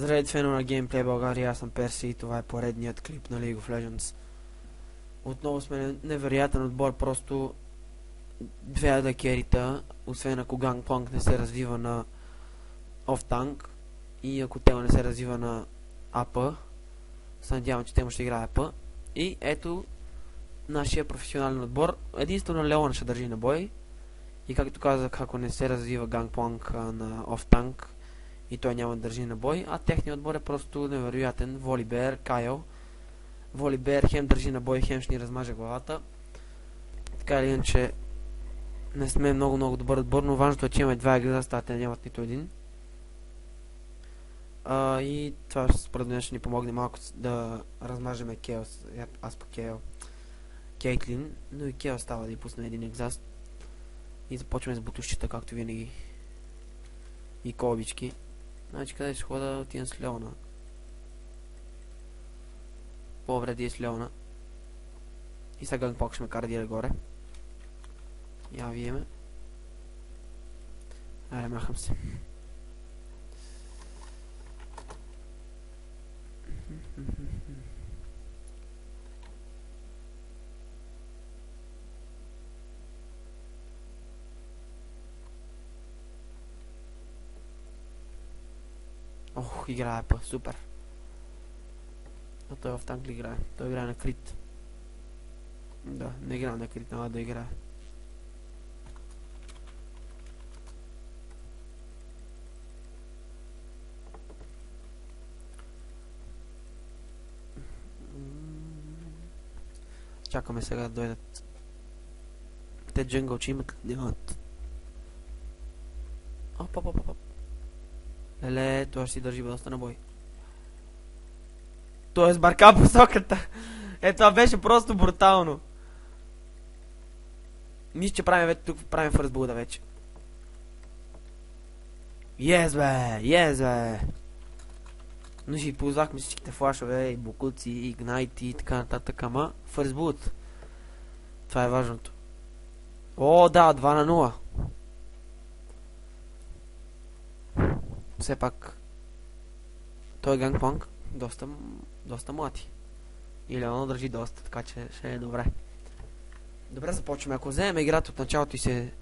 Здравейте фенове на Gameplay България, аз съм Перси и това е поредният клип на League of Legends. Отново сме не- невероятен отбор, просто две адакерита, освен ако Gangplank не се развива на оф-танк и ако Тема не се развива на АП. Се надявам, че Тема ще играе АП. И ето нашия професионален отбор. Единствено Леон ще държи на бой. И както казах, ако не се развива а, на оф-танк, и той няма да държи на бой, а техният отбор е просто невероятен. Волибер, Кайл. Волибер хем държи на бой, хем ще ни размаже главата. Така или иначе, не сме много, много добър отбор, но важното е, че имаме два игра, а те нямат нито един. А, и това според мен ще ни помогне малко да размажеме Кейл, аз по Кейл. Кейтлин, но и Кейл става да й пусне един екзаст. И започваме с бутушчета, както винаги. И колбички. Значи къде ще хода, отивам с Леона. По-добре да е с Леона. И сега Гангпок ще ме кара дира горе. Я виеме. Айде, махам се. Ох, играе па, супер. А той в танк ли играе? Той играе на крит. Да, не играе на крит, няма да играе. Чакаме сега да дойдат. Те джангълчи имат ли? Нямат. Оп, оп, оп, оп. Леле, това ще си държи доста на бой. Той е сбърка посоката. Е, това беше просто брутално. Мисля, че правим вече тук, правим фърст булда вече. Yes, бе! Yes, бе! Но си ползвахме всичките флашове, и букуци, и игнайти и така нататък, ама фърст булд. Това е важното. О, да, 2 на 0. Все пак той е гангпанк доста, доста млати. И Леона държи доста, така че ще е добре. Добре започваме. Ако вземем играта от началото и се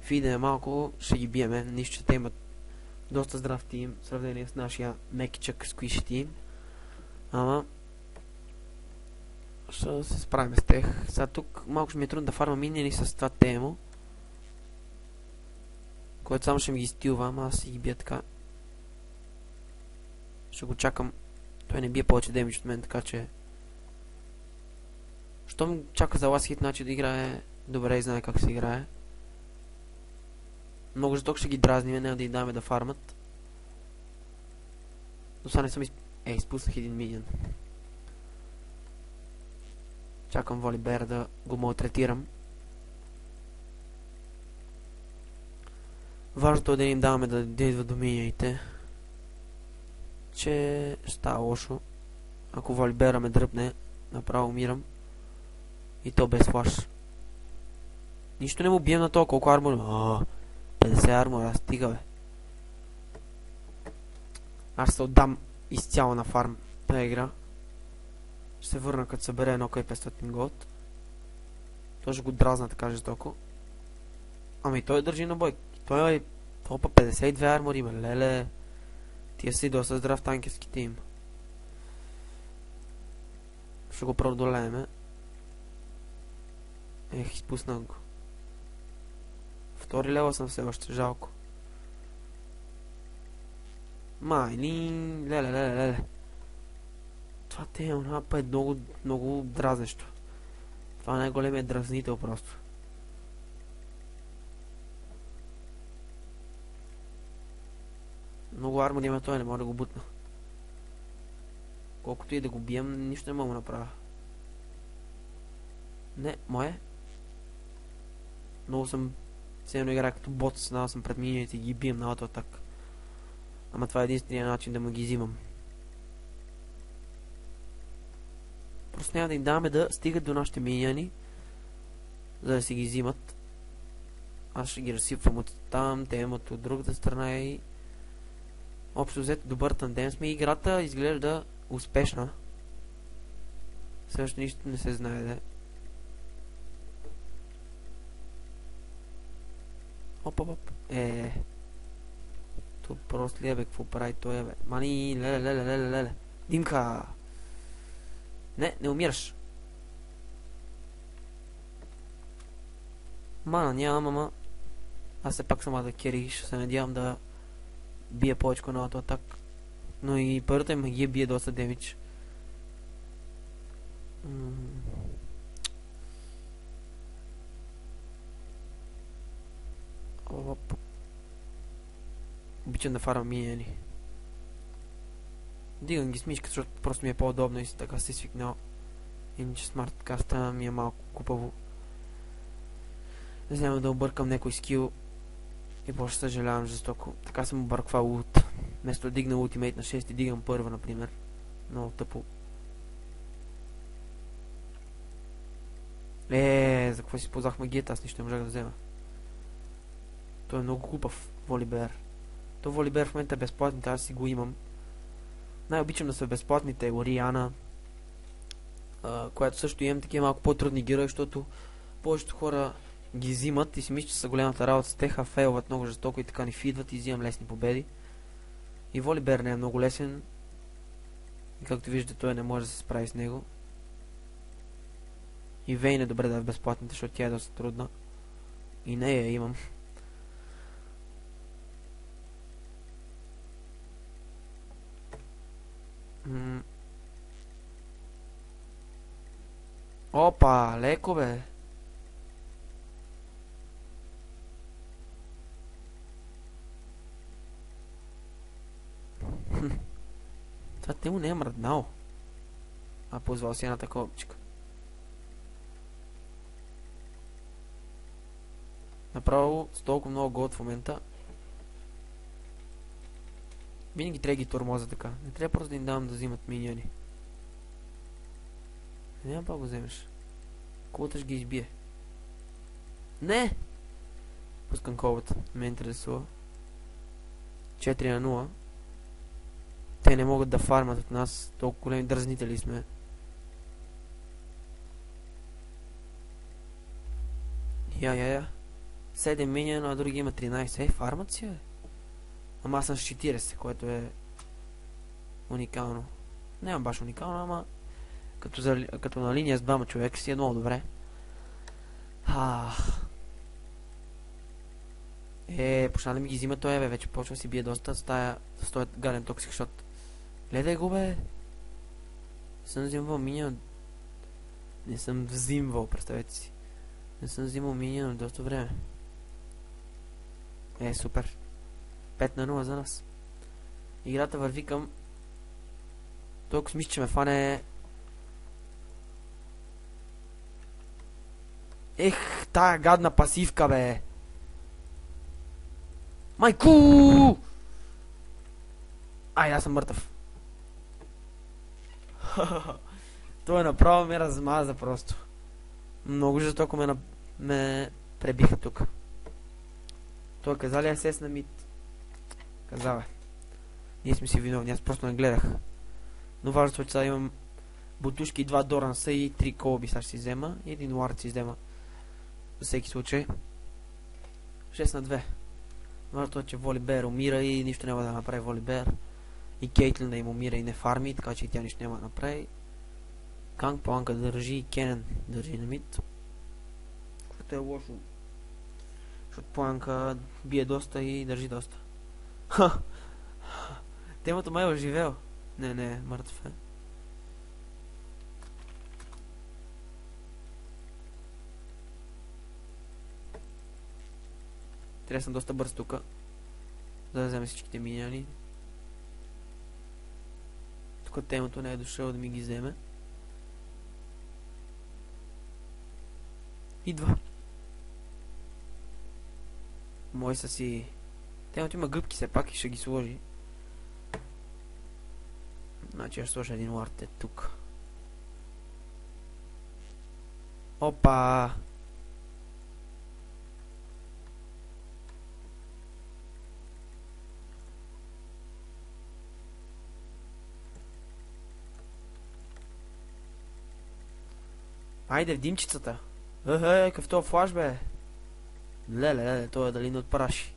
фидеме малко, ще ги биеме. Нищо, че те имат доста здрав тим, в сравнение с нашия мекичък сквиши тим. Ама ще се справим с тех. Сега тук малко ще ми е трудно да фарма минини с това темо. Което само ще ми ги стилва, ама аз си ги бия така. Ще го чакам. Той не бие повече демидж от мен, така че... Щом чака за ласт хит, значи да играе добре и знае как се играе. Много жесток ще ги дразним, няма да й даме да фармат. Но сега не съм изп... Е, изпуснах един миньон. Чакам Волибер да го малтретирам. Важното е да им даваме да, да идват до миньоните. Че става лошо. Ако Волибера ме дръпне, направо умирам. И то без флаш. Нищо не му бием на то, колко армор има. А, 50 армора, стига бе. Аз се отдам изцяло на фарм тази игра. Ще се върна като събере едно към 500 голд. Той ще го дразна така жестоко. Ами той държи на бой. Той е топа 52 армори има. Леле. Тия си доста здрав танкерски тим. Ще го преодолееме. Ех, изпуснах го. Втори лева съм все още, жалко. Майлин, леле, леле, леле. Това те е е много, много дразнещо. Това най-големият дразнител просто. Много армор има той, не мога да го бутна. Колкото и да го бием, нищо не мога да направя. Не, мое. Много съм... Сигурно играя като бот, снал съм пред миньоните и ги бием на атак. Ама това е единствения начин да му ги взимам. Просто няма да им даваме да стигат до нашите миньони, за да си ги взимат. Аз ще ги разсипвам от там, те имат от другата страна и Общо взето добър тандем сме. Играта изглежда успешна. Също нищо не се знае да е. Оп, оп, оп. Е. То просто ли е, бе, какво прави той, е, бе? Мани, леле, леле, леле, леле. Димка! Не, не умираш. Мана, няма, мама. Аз все пак съм да кери, ще се надявам да бие повече на атак. Но и първата магия бие доста. Оп. Обичам да фарам миниани. Дигам ги с мишка, защото просто ми е по-удобно и така се свикнал. Иначе смарт каста ми е малко купаво. Не знам да объркам някой скил и после съжалявам жестоко. Така съм обърквал лут. Вместо да дигна ултимейт на 6 и дигам първа, например. Много тъпо. Е, за какво си ползвах магията? Аз нищо не можах да взема. Той е много глупав, Волибер. То Волибер в момента е безплатен, аз си го имам. Най-обичам да са безплатните Ориана, която също имам такива малко по-трудни герои, защото повечето хора ги взимат и си мислят, че са голямата работа с теха, фейлват много жестоко и така ни фидват и взимам лесни победи. И Волибер не е много лесен. И както виждате, той не може да се справи с него. И Вейн е добре да е в безплатните, защото тя е доста трудна. И нея имам. Опа, леко бе. Това те му не е мръднал. А позвал си една такова опчика. Направо с толкова много год в момента. Винаги трябва ги тормоза така. Не трябва просто да им давам да взимат миньони. Няма па го вземеш. Кулата ще ги избие. Не! Пускам колбата. Ме интересува. 4 на 0. Те не могат да фармат от нас. Толкова големи дразнители сме. Я, я, я. 7 миньона, а други има 13. Ей, фармат си, бе. Ама аз съм с 40, което е уникално. Не баш уникално, ама като, за, като на линия с двама човека си е много добре. А... Е, почна да ми ги взима той, бе, вече почва си бие доста с тая, с този гаден токсик, защото... Гледай го, бе! Не съм взимал миния... Не съм взимвал, представете си. Не съм взимал миния на доста време. Е, супер. 5 на 0 за нас. Играта върви към... Толкова мисля, че ме фане... Ех, тая гадна пасивка, бе! Майку! Ай, аз съм мъртъв. Той направо ме размаза просто. Много жестоко ме, ме пребиха тук. Той каза ли СС на мид? Казава. Ние сме си виновни, аз просто не гледах. Но важното е, че сега имам бутушки, два доранса и три колби сега ще си взема. И един уард си взема. За всеки случай. 6 на 2. Важното е, че Волибер умира и нищо няма да направи Волибер. И Кейтлин да им умира и не фарми, така че и тя нищо няма да направи. Канг Планка държи и Кенен държи на мид. Което е лошо. Защото Планка бие доста и държи доста. Ха! Темата май е оживел. Не, не, мъртв е. Трябва съм доста бърз тук. За да взема всичките миньони. Тук темата не е дошъл да ми ги вземе. Идва. Мой са си Темата има гъбки все пак и ще ги сложи. Значи ще сложа един ларт е тук. Опа! Айде в димчицата. Ехе, какъв това флаш, бе? Леле, леле, той е дали не отпраши.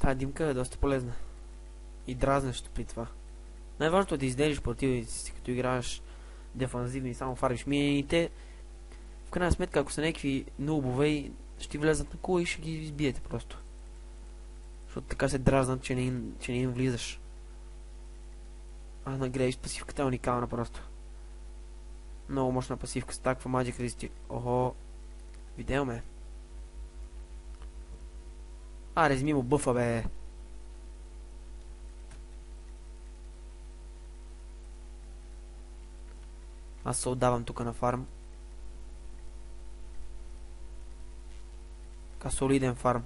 Тая димка е доста полезна. И дразнещо при това. Най-важното е да изделиш противници си, като играеш дефанзивни и само фариш мините. Крайна сметка, ако са някакви нубове ще влезат на кула и ще ги избиете просто. Защото така се дразнат, че не им, че не им влизаш. А нагрееш пасивката е уникална просто. Много мощна пасивка с таква Magic Resist. Охо. Видео ме. А, резми му бъфа, бе. Аз се отдавам тук на фарм. Така солиден фарм.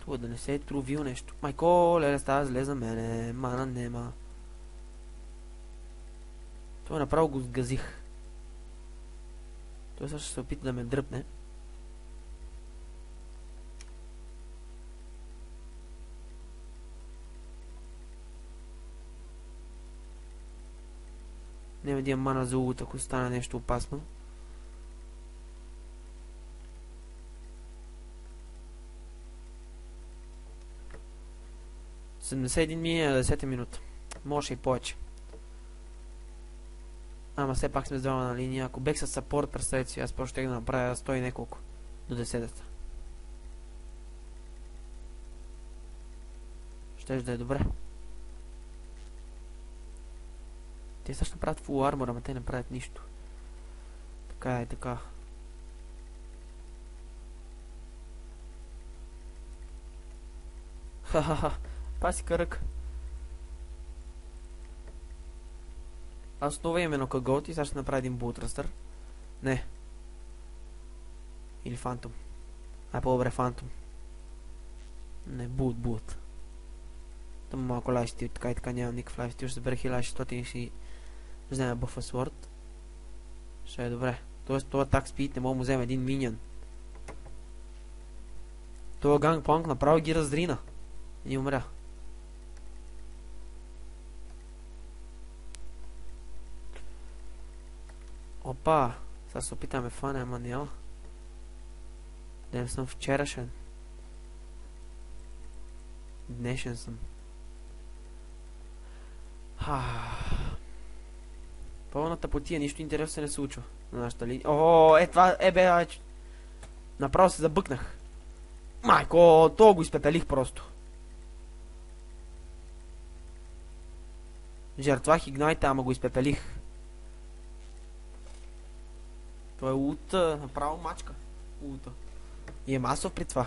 Това да не се е трувил нещо. Майко, леле, става зле за мене. Мана нема. Това направо го сгазих. Той сега ще се опита да ме дръпне. Няма да имам мана за улут, ако стане нещо опасно. Седемдесет един ми е на 10 минута. Може и повече. Ама все пак сме с на линия. Ако бех с саппорт, представете си, аз просто ще да направя 100 и неколко. До 10-та. Щеш да е добре. Те също правят full armor, ама те не правят нищо. Така е, така. Ха-ха-ха. Паси кръг. Аз това именно кагот и сега ще направя един бултрастър. Не. Или фантом. Ай по-добре фантом. Не, бут, бут. Там малко лайфстил, така и така нямам никакъв лайфстил, ще събера 1600 и си вземе бъфа свърт. Ще е добре. Тоест това так спид не мога да му вземе един миньон. Това гангпланк направо ги раздрина. И умря. Се опитаме фане, ама няма. Ден съм вчерашен. Днешен съм. Пълната потия, нищо интересно не случва на нашата линия. О, е това, е бе, ач. Направо се забъкнах. Майко, то го изпепелих просто. Жертвах игнайте, ама го изпепелих. Той е лута, направо мачка. Лута. И е масов при това.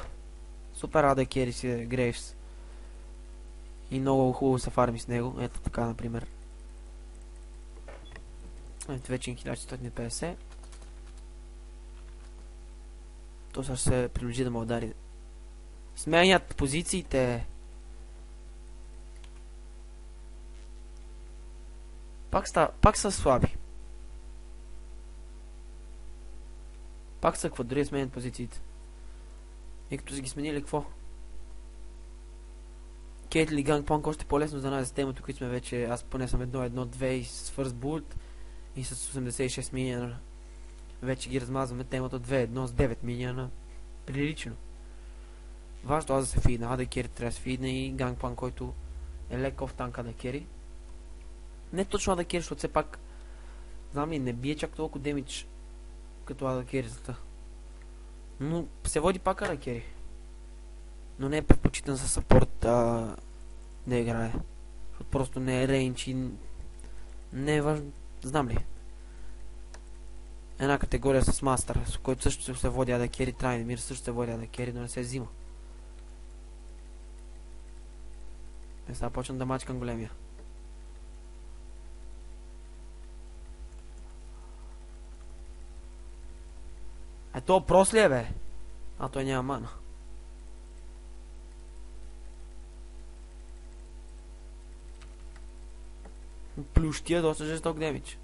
Супер рада кери си Грейвс. И много хубаво се фарми с него. Ето така, например. Ето вече 1450. То сега ще се приближи да ме удари. Сменят позициите. Пак, ста, пак са слаби. Пак са какво, дори сменят позициите. И като са ги сменили, какво? Кейт или Гангпанк още по-лесно за нас темата, които сме вече, аз поне съм едно, едно, две и с First Bullet и с 86 милиона. Вече ги размазваме темата 2-1 с 9 милиона. Прилично. Важно аз да се фидна, а да кери трябва да се фидна и Гангпан, който е леко в танка да кери. Не точно да кери, защото все пак знам ли, не бие чак толкова демидж като Ада Керизата. Но се води пак Ада Кери. Но не е предпочитан за саппорт а, да играе. Защото просто не е рейнч и не е важно. Знам ли. Една категория с мастър, с който също се води Ада Кери, трайни мир също се води Ада Кери, но не се взима. Е, сега почвам да мачкам големия. Е, то прос ли е, бе? А, той няма мана. Плющия е доста жесток демидж.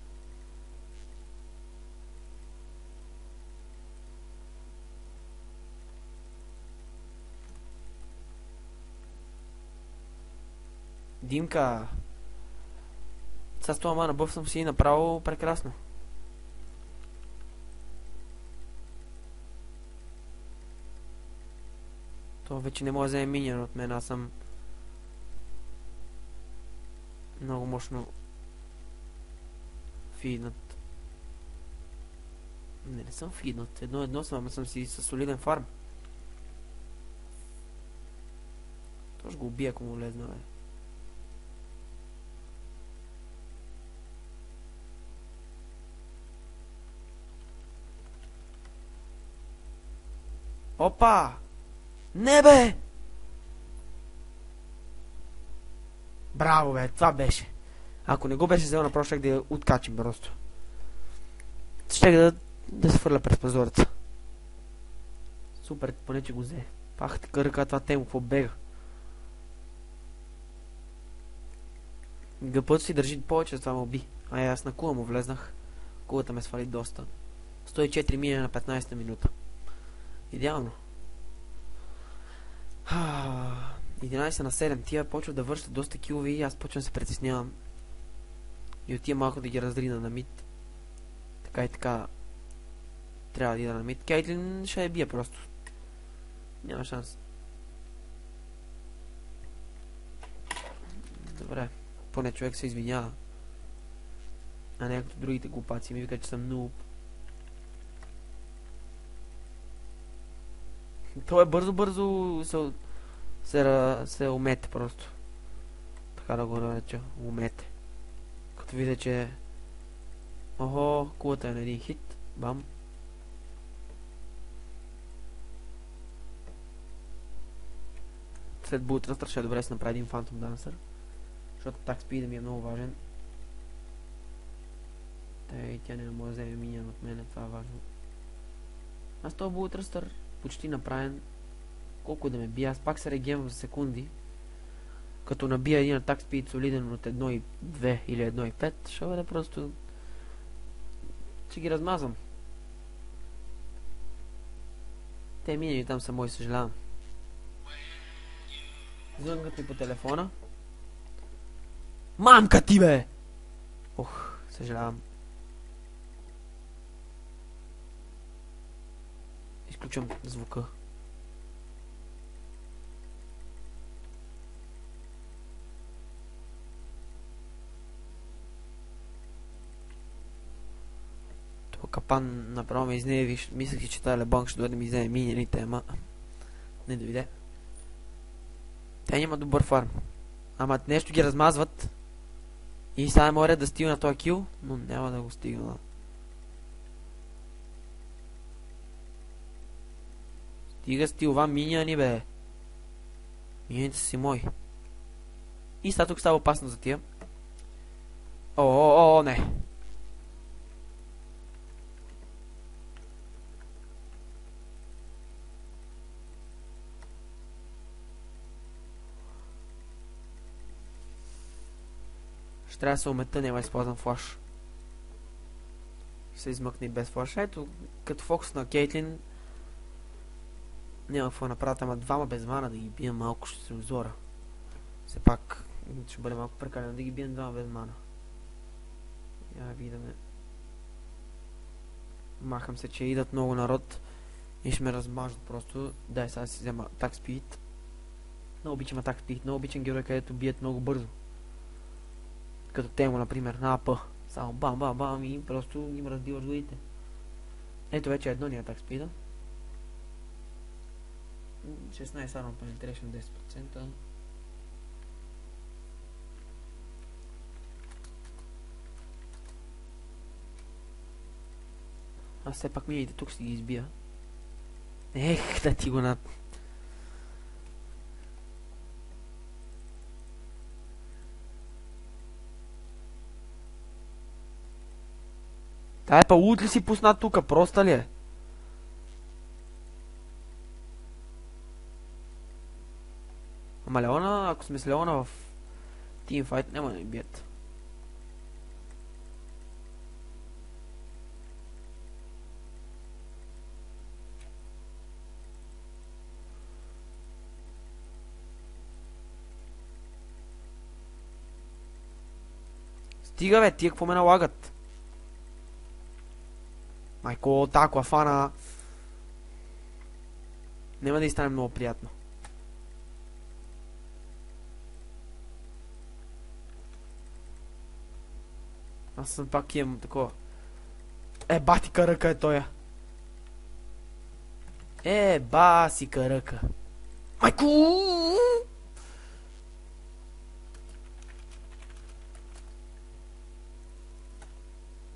Димка. С това мана бъв съм си направо прекрасно. То вече не може да вземе миньон от мен, аз съм много мощно фиднат. Не, не съм фиднат. Едно-едно съм, ама съм си със солиден фарм. То ще го убия, ако му влезна, бе. Опа! Не бе! Браво, бе, това беше. Ако не го беше взел направо, щех да я откачим просто. Щех да, да се фърля през пазореца. Супер, поне че го взе. Пах така ръка, това темо, какво бега. Гъпът си държи повече, това ме уби. А аз на кула му влезнах. Кулата ме свали доста. 104 миля на 15 минута. Идеално. 11 на 7. Тия почват да вършат доста килови и аз почвам да се притеснявам. И от малко да ги разрина на мид. Така и така. Трябва да ида на мид. Кейтлин ще я бия просто. Няма шанс. Добре. Поне човек се извинява. А не като другите глупаци ми викат, че съм нуб. Той е бързо-бързо се, се, се умете просто. Така да го нареча. Умете. Като видя, че... Охо, кулата е на един хит. Бам. След Бултръстър ще е добре да се направи един Phantom Dancer. Защото так спида ми е много важен. Тъй, тя не може да вземе миньон от мен, това е важно. Аз този Бултръстър почти направен. Колко да ме бия, аз пак се регенвам за секунди. Като набия един атак спид солиден от 1.2 или 1.5, ще бъде просто... Ще ги размазвам. Те минали там са мои, съжалявам. Звънгат ми по телефона. Мамка ти бе! Ох, съжалявам. Изключвам звука. Това капан направо ме изневи. Мислех, че тази лебанк ще дойде ми вземе минините, ама не дойде. Те няма добър фарм. Ама нещо ги размазват. И сега море да стигна на този кил, но няма да го стигна. Стига с тилова миньони, бе. Миньоните са си мои. И сега тук става опасно за тия. О, о, о, не. Ще трябва да се умета, няма използвам флаш. Ще се измъкне без флаш. Ето, като фокус на Кейтлин, няма какво направят, ама двама без мана да ги бием малко ще се озора. Все пак ще бъде малко прекалено да ги бием двама без мана. Я видаме. Махам се, че идат много народ и ще ме размажат просто. Дай сега си взема так спид. Много обичам атак спид, много обичам герои, където бият много бързо. Като Темо, например, на АП. Само бам, бам, бам и просто им разбиваш главите. Ето вече едно ни е атак спида. 16 армор penetration 10%. Аз все пак мините тук ще ги избия. Ех, да ти го над... Тая па луд ли си пусна тука? Проста ли е? Ама Леона, ако сме с Леона в тимфайт, няма да ни бият. Стига бе, тия какво ме налагат? Майко, таква фана. Няма да и стане много приятно. Аз съм пак имам такова. Е, батика ръка е тоя. Е, басика ръка. Майко!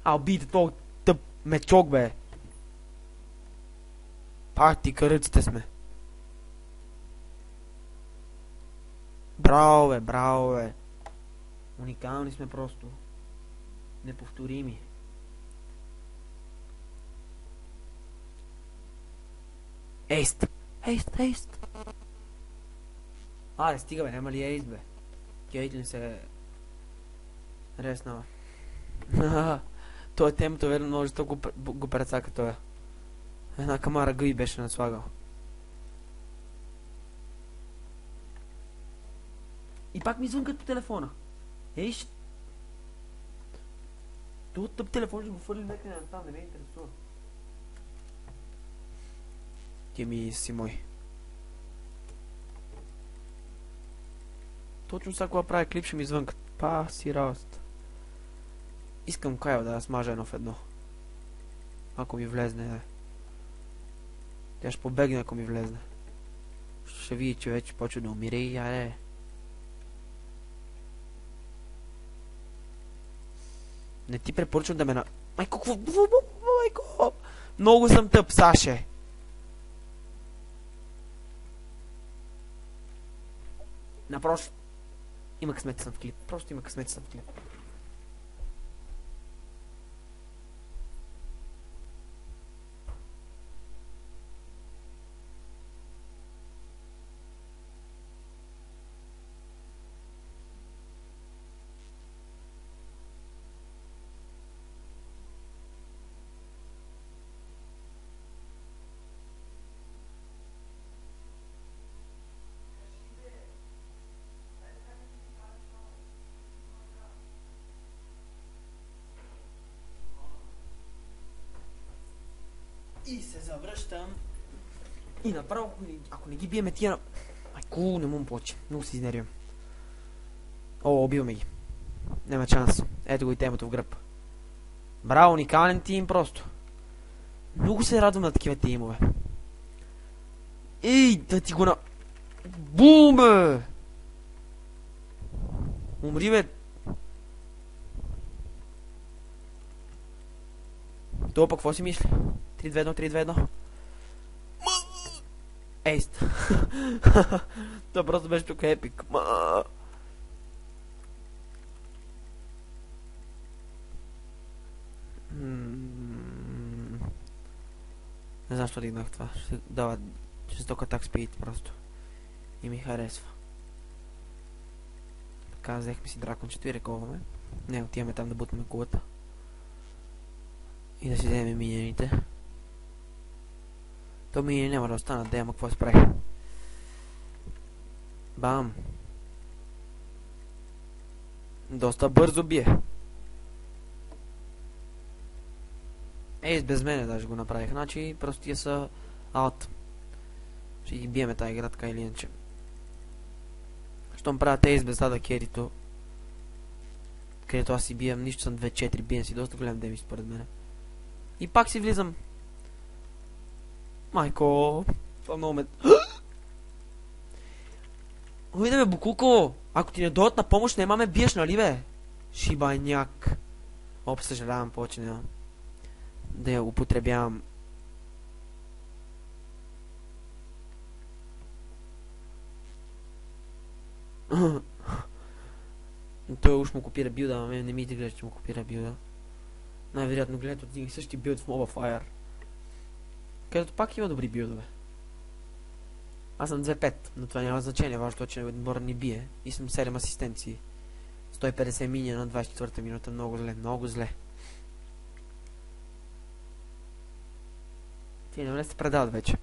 А, убийте този тъп мечок, бе. Пак ти каръците сме. Браво, бе, браво, бе. Уникални сме просто. Неповторими. Ейст! Ейст, ейст! Аре, стига бе, няма ли ейст бе? Кейтлин се е реснала. Той е темата, верно, множество го, го прецака той. Една камара гъй беше наслагал. И пак ми звънкат по телефона. Ей. Това тъп телефон ще го фърли някъде на там, не ме интересува. Ти ми си мой. Точно сега, когато правя клип, ще ми звънкат. Па, си радост. Искам Кайл да смажа едно в едно. Ако ми влезне, да. Тя ще побегне, ако ми влезне. Ще види, че вече почва да умире и аре. Не ти препоръчвам да ме на... Майко, какво? Майко! Много съм тъп, Саше! Напрочно. Има късмет съм в клип. Просто има късмет съм в клип. И се завръщам. И направо, ако не, ги биеме тия... Майко, не му почи. Много се изнервям. О, убиваме ги. Няма шанс. Ето го и темата в гръб. Браво, уникален тим просто. Много се радвам на такива тимове. Ей, да ти го на... Бум, бе! Умри, бе! Това пък какво си мисли? 3-2-1, 3-2-1. Ейст. Това просто беше тук епик. Ма. Не знам защо дигнах това. Ще дава жестока так спид просто. И ми харесва. Така, взехме си дракончето и рековаме. Не, отиваме там да бутаме кулата. И да си вземем миньоните. То ми няма да останат, да ама какво справи. Бам! Доста бързо бие. Ей, без мене даже го направих. Значи, просто тия са аут. Ще ги биеме тази игра, така или иначе. Щом правя тези без да керито, където аз си бием, нищо съм 2-4, бием си доста голям демис според мен. И пак си влизам Майко, това много ме... Ой, да бе, Букуко! Ако ти не дойдат на помощ, няма ме биеш, нали бе? Шибайняк. Оп, съжалявам, повече няма. Да я употребявам. Той уж му копира билда, ама не ми изглежда, че му копира билда. Най-вероятно гледат от един същи билд в Mobile Fire където пак има добри билдове. Аз съм 2-5, но това няма значение, важното е, че отбора ни бие и съм 7 асистенции. 150 миния на 24-та минута, много зле, много зле. Тие не се предават вече.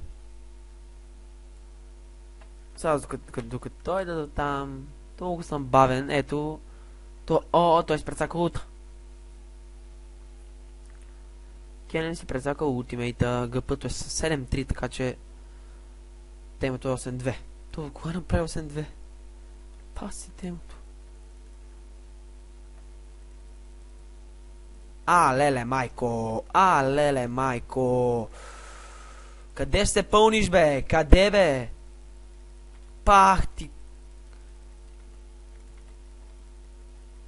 Сега докато, докато, дойда до там, толкова съм бавен, ето, То, о, той си прецака Кенен си прецака ултимейта, ГП-то е с 7-3, така че темото е 8-2. То, кога направи 8-2? Паси темото. А, леле, майко! А, леле, майко! Къде се пълниш, бе? Къде, бе? Пах ти!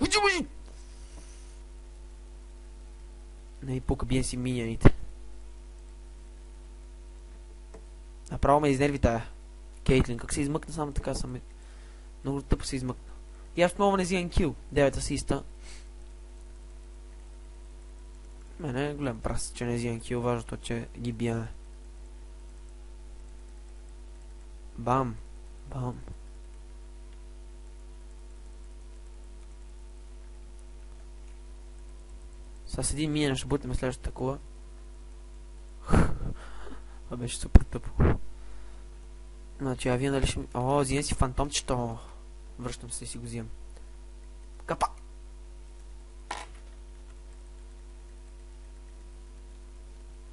Уджи, уджи! Не ми пука, бием си миньоните. Направо ме изнерви тая. Кейтлин, как се измъкна само така съм. е- Много тъпо се измъкна. И аз много не взимам кил. 9 асиста. Мене е голям прас, че не взимам кил. Важното, е, че ги биеме. Бам. Бам. С един мина ще бутнем следващата кола. Това беше супер тъпо. Значи, а вие нали ще... ми- О, взимам си фантомчето. Връщам се и си го взимам. Капа!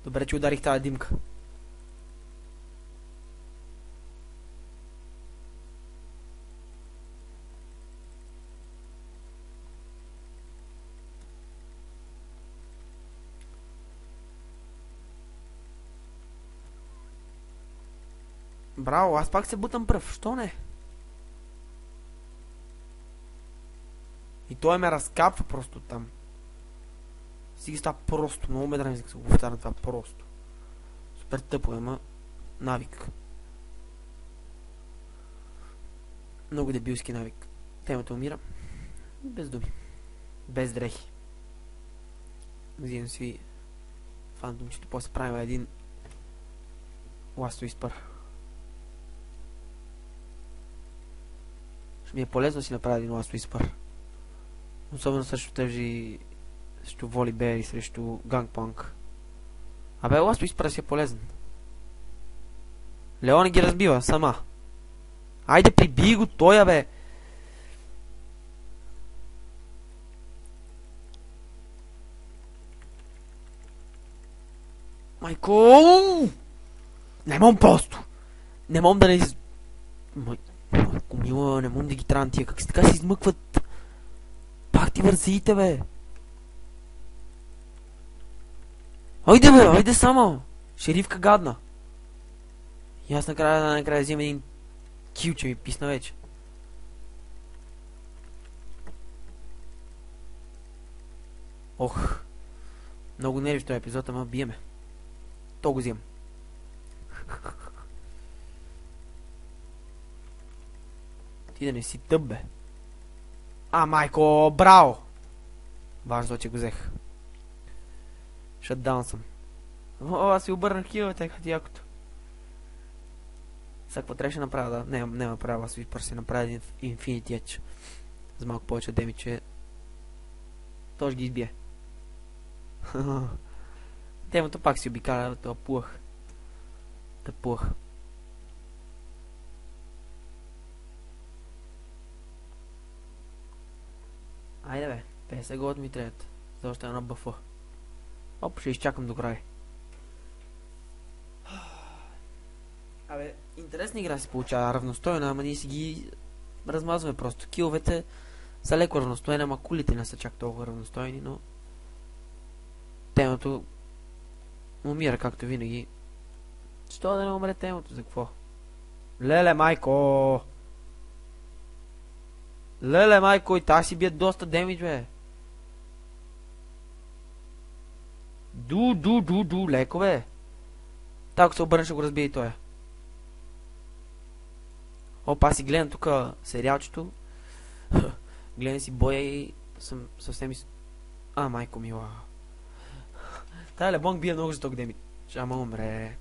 Добре, че ударих тази димка. Браво, аз пак се бутам пръв. Що не? И той ме разкапва просто там. Стига става просто. Много ме драми, се го повтаря това просто. Супер тъпо, ама навик. Много дебилски навик. Темата умира. Без думи. Без дрехи. Взимам си фантомчето, после правим един Last Whisper. Ми е полезно да си направя един Last Whisper. Особено срещу тези срещу Воли Бер и срещу Gangplank. Абе, Last Whisper си е полезен. Леони ги разбива, сама. Айде прибий го той, бе! Майко! Не мом просто! Не мом да не из... Май... Майко не мом да ги тия. Как си така се измъкват? Пак ти вързите, бе! Ойде, бе, ойде само! Шерифка гадна! И аз накрая, накрая взимам един кил, че ми писна вече. Ох. Много нерви в този епизод, ама биеме. То го взимам. Ти да не си тъп, бе. А, майко, браво! Важно, че го взех. Шатдаун съм. О, аз си обърнах кила, теха ти якото. Сега какво трябваше направя, да? Не, не направя, аз ви си направя един Infinity Edge. За малко повече деми, че... Той ги избие. Темата пак си обикаля това плъх. Та плъх. Айде бе, 50 год ми трябват. За още една бъфа. Оп, ще изчакам до край. Абе, интересна игра се получава, равностойна, ама ние си ги размазваме просто. Киловете са леко равностойни, ама кулите не са чак толкова равностойни, но темото умира, както винаги. Що да не умре темото, за какво? Леле, майко! Леле, майко, и тази си бие доста демидж, бе. Ду, ду, ду, ду, леко, бе. Та, ако се обърне, ще го разбие и той. Опа, аз си гледам тук сериалчето. гледам си боя и съм съвсем из... А, майко мила. Тая Лебонг бие много жесток демид. Ама умре.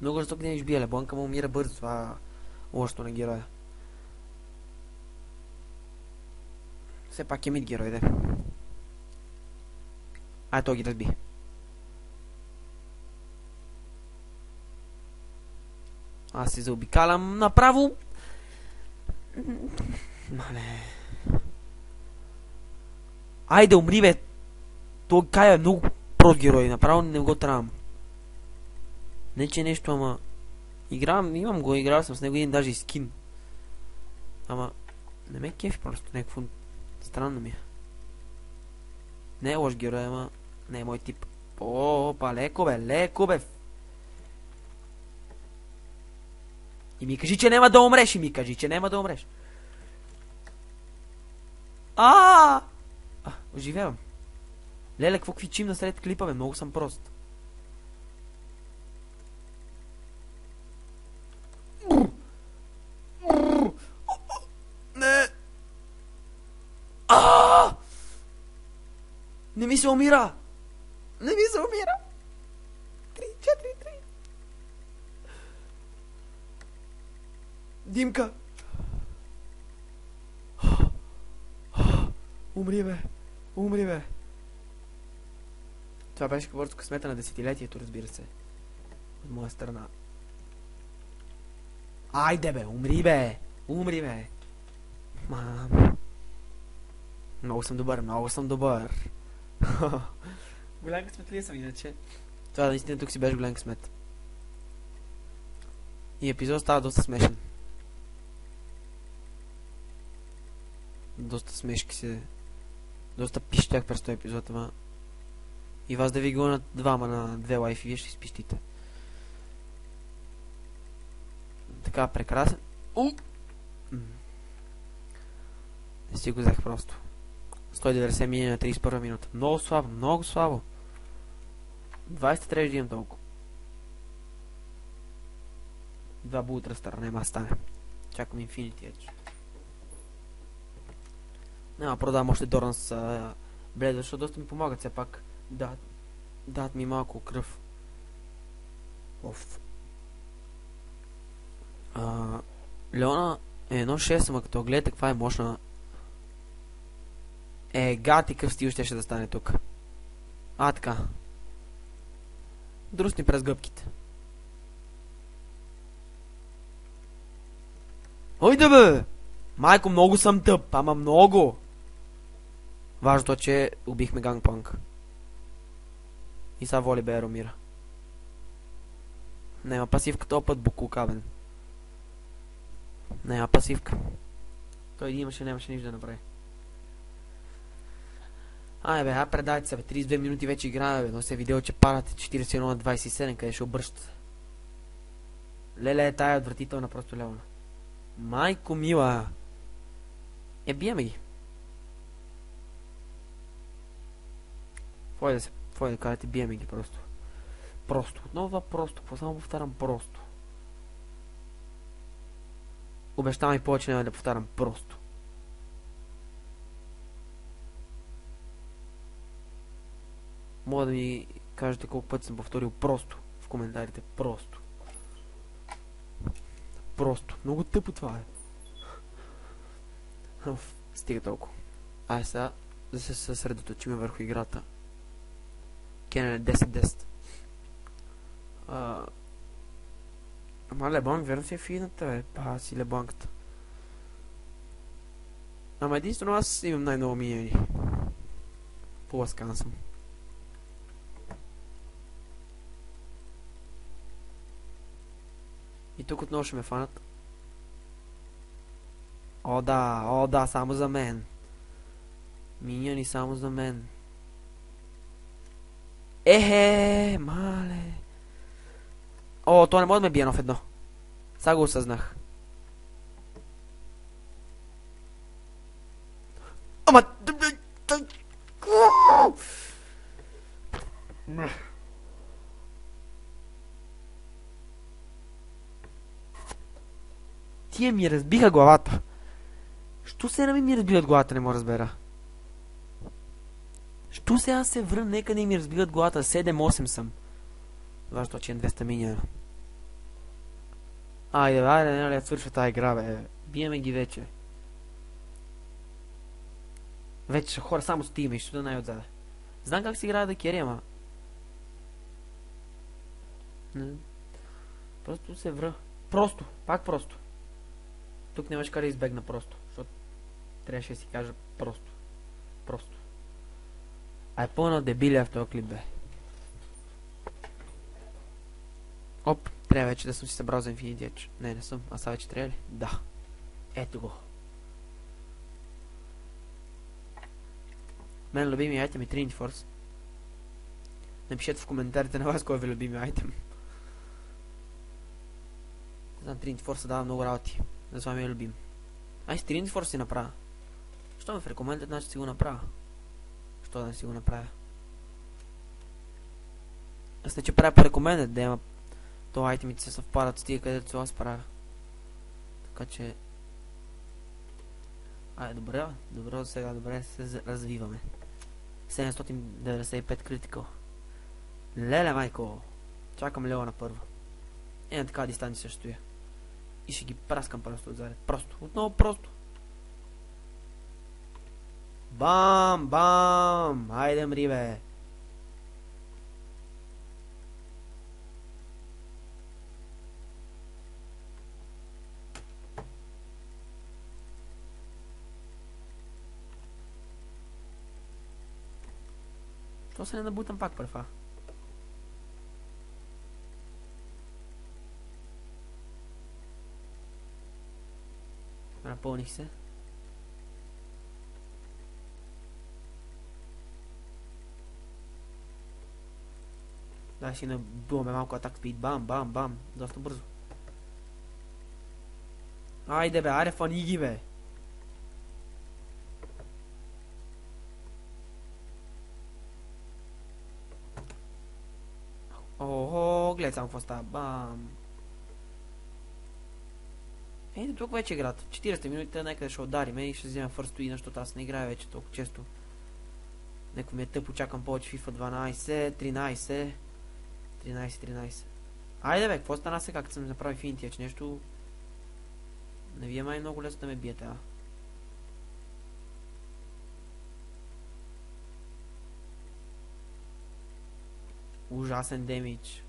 Много жесток демид бие Лебонг, ама умира бързо. Това лошото на героя. Все пак е мид герой, де. Ай, той ги разби. Аз се заобикалям направо. Мале. Айде, умри, бе! Той Кай е много прост герой, направо не го трябвам. Не, че нещо, ама... Играм, имам го, играл съм с него един даже скин. Ама... Не ме кефи просто, някакво... Странно ми е. Не е лош герой, ама... Не е мой тип. О, па леко бе, леко бе. И ми кажи, че няма да умреш, и ми кажи, че няма да умреш. А! А, оживявам. Леле, какво квичим насред клипа, бе? Много съм прост. Не! А! Не ми се умира! Не ми се умира! 3, 4, 3. Димка! Умри, бе! Умри, бе! Това беше бързо късмета на десетилетието, разбира се. От моя страна. Айде, бе! Умри, бе! Умри, бе! Мам. Много съм добър, много съм добър. голям късмет ли съм иначе? Това наистина тук си беше голям късмет. И епизод става доста смешен. Доста смешки се. Доста пищях през този епизод, ама... И вас да ви го на двама на две лайфи, вие ще изпищите. Така, прекрасен. У! Не си го взех просто. 190 мини на 31 минута. Много слабо, много слабо. 20 трябва да имам толкова. Два бултра стара, няма стане. Чакам Infinity Edge. Няма продавам още Доран с uh, Блед, защото доста ми помагат все пак. Да, дадат ми малко кръв. Оф. А, Леона е 1.6, ама като гледате каква е мощна. Е, гати къв стил ще, ще да стане тук. А, така. Друсни през гъбките. Ойде бе! Майко, много съм тъп, ама много! Важното е, че убихме Гангпанк. И сега воли бе Еромира. Нема пасивка този път Букулкабен. Нема пасивка. Той имаше, нямаше нищо да направи. Ай бе, а предайте се бе, 32 минути вече играме бе, но се е видео, че парате 41 на 27, къде ще обръщат. Леле, е тая отвратителна просто леона. Майко мила! Е, биеме ги. Е да се... Е да кажете, биеме ги просто. Просто. Отново просто. Какво само повтарям просто. Обещавам и повече няма да повтарям просто. Мога да ми кажете колко пъти съм повторил просто в коментарите. Просто. Просто. Много тъпо това е. Оф, стига толкова. Ай сега да се съсредоточим върху играта. Кенен е 10-10. Ама Лебон, верно си е фината, бе. Па си Лебонката. Ама единствено аз имам най-много миньони. Поласкан съм. Тук отново ще ме фанат. О да, о да, само за мен. Миньони само за мен. Ехе, мале. О, то не може да ме бие в едно. Сега го осъзнах. Ама... Тие ми разбиха главата. Що се ми ми разбиват главата, не мога разбера. Що сега се врън, нека не ми разбиват главата. 7-8 съм. Важно, че е 200 миня. Айде, айде, нали да свършва тази игра, бе. Биеме ги вече. Вече хора, само стигаме и да най-отзаде. Знам как се играе да кери, ама... Просто се връ. Просто, пак просто. Тук нямаш как да избегна просто, защото трябваше да си кажа просто. Просто. А е пълно дебилия в този клип, бе. Оп, трябва вече да съм си събрал за Infinity Edge. Не, не съм. А сега вече трябва ли? Да. Ето го. Мен любими айтем е Trinity Force. Напишете в коментарите на вас кой е ви любими айтем. Знам, Trinity Force дава много работи. Ми е любим. Ай, Trinity Force си направя. Що ме в рекомендът, значи си го направя. Що да си го направя? Аз не че правя по рекомендът, да има то айтемите се съвпадат с тия, където аз правя. Така че... Ай, добре, добре, сега добре се развиваме. 795 критикал. Леле, майко! Чакам Лео на първа. Е, така дистанция ще стоя. И ще ги праскам просто отзаде. Просто. Отново просто. Бам, бам! Айде мри, бе! Що се не набутам пак префа? Напълних се. Да, си набуваме малко атак спид. Бам, бам, бам. Доста бързо. Айде бе, айде фани ги бе. Охо, гледай само какво Ето тук вече играта. 40 минути, нека ще удариме и ще вземем фърсто и защото аз не играя вече толкова често. Нека ми е тъпо, чакам повече FIFA 12, 13, 13, 13. Айде бе, какво стана сега, като съм направи финтия, че нещо... Не ви е май много лесно да ме биете, а? Ужасен демидж.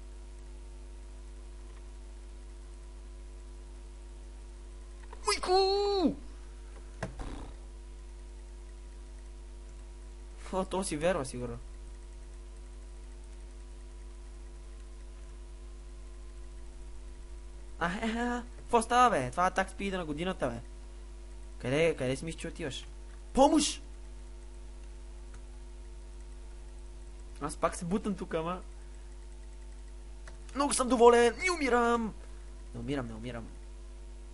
О, то си верва, сигурно. А, е, е, какво става, бе? Това е атак спида на годината, бе. Къде, къде си мислиш, че отиваш? Помощ! Аз пак се бутам тук, ама... Много съм доволен! И умирам! Не умирам, не умирам.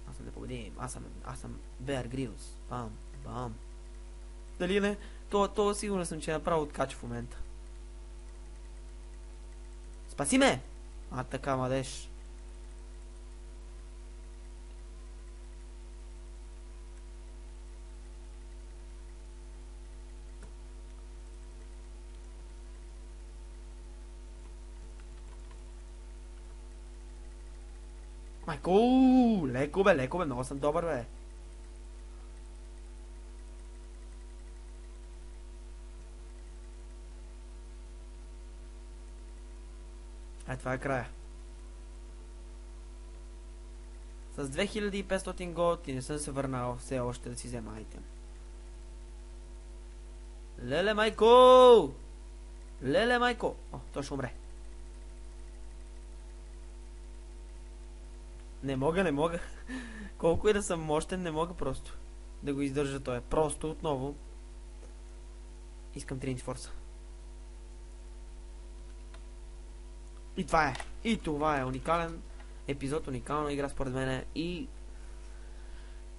Аз съм непобедим. Аз съм, аз съм Bear Grylls. Бам, бам. Дали не? То, то сигурно съм, че е направо откача в момента. Спаси ме! А, така, младеж. Майко, леко бе, леко бе, много съм добър бе. Това е края. С 2500 голд и не съм се върнал все още да си взема айтем. Леле, майко! Леле, майко! О, той ще умре. Не мога, не мога. Колко и да съм мощен, не мога просто да го издържа той. Просто отново искам Trinity И това е. И това е уникален епизод, уникална игра според мен и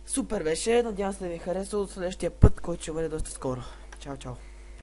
супер беше. Надявам се да ви е харесал от следващия път, който ще бъде доста скоро. Чао, чао.